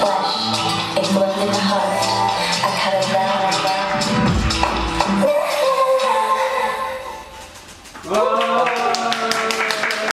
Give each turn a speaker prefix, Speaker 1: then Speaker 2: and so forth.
Speaker 1: but a wasn't heart. I cut it down. Whoa.